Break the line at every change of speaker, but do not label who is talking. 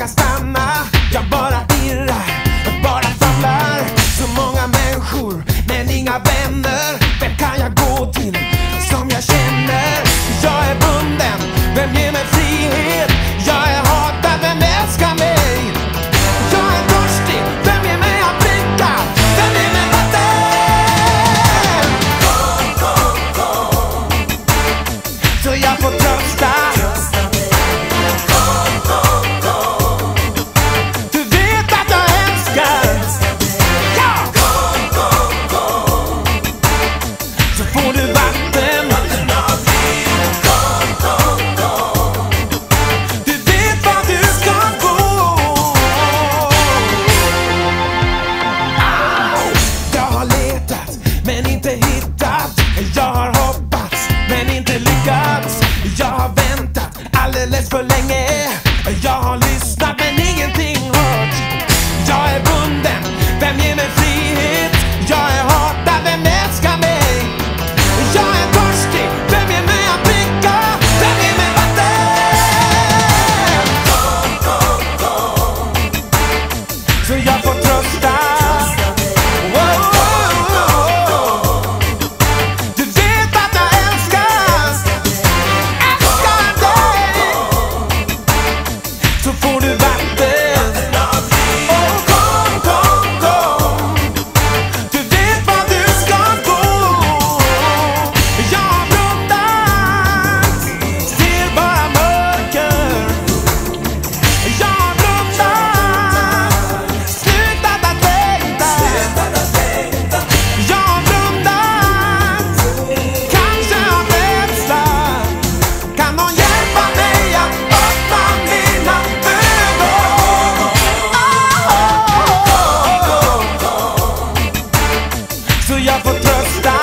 kan stanna Jag bara irrar, jag bara famlar Så många människor, men inga vänner Vem kan jag gå till som jag känner? Jag är bunden, vem ger mig frihet? för länge Jag har lyssnat men ingenting hört Jag är bunden, vem ger mig frihet? Jag är hatad, vem älskar mig? Jag är törstig, vem ger mig att dricka? Vem ger mig vatten? Så jag får trösta 불을 ja vertrust